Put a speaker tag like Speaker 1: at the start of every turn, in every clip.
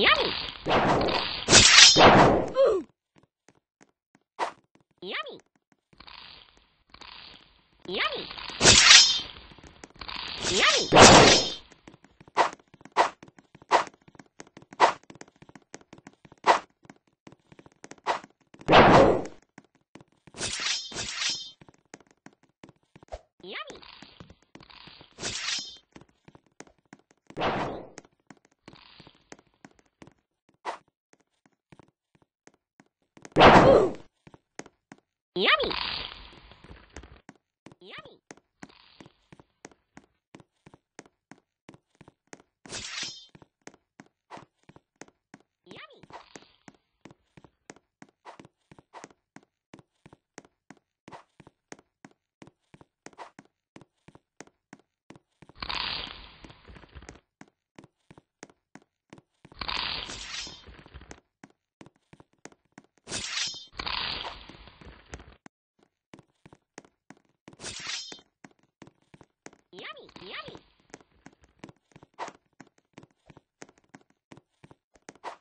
Speaker 1: Yummy! Ooh. Yummy! Yummy! Yummy! you Yummy!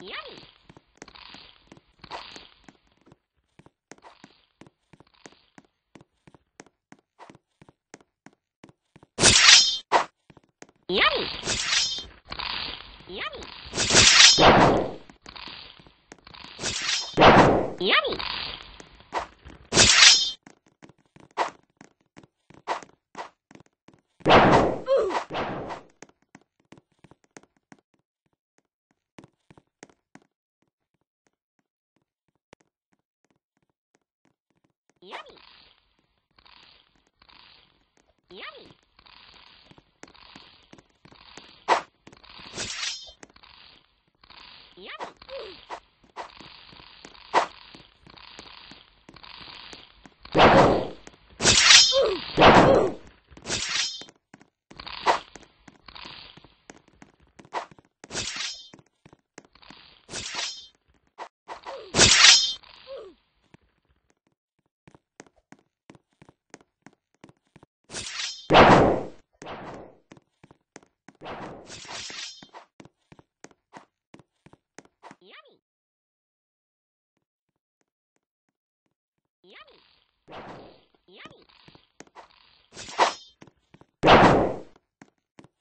Speaker 1: にやりにやりにやりにやり Yum. you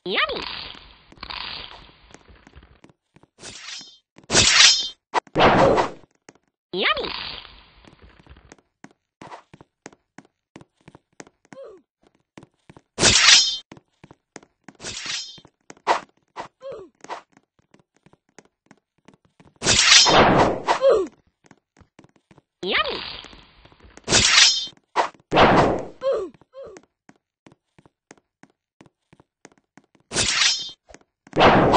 Speaker 1: Yummy! Thank you.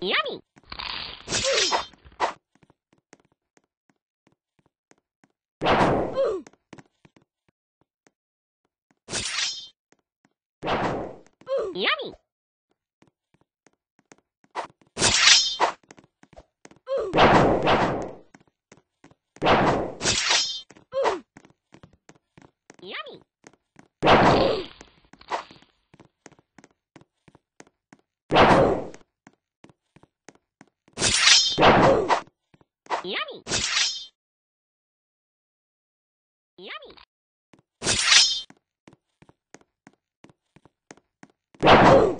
Speaker 1: 闇闇闇 Oh!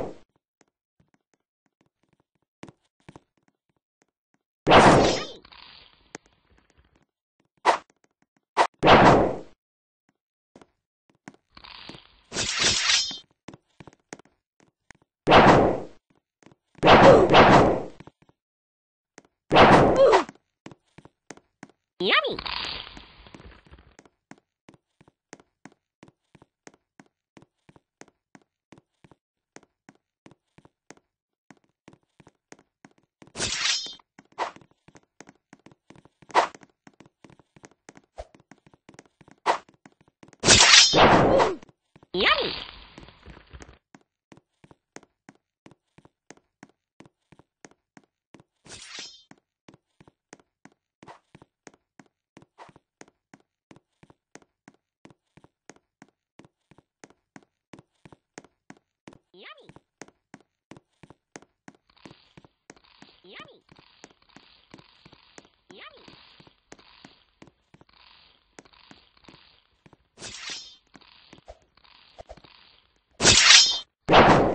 Speaker 1: より。Yummy! Thank you.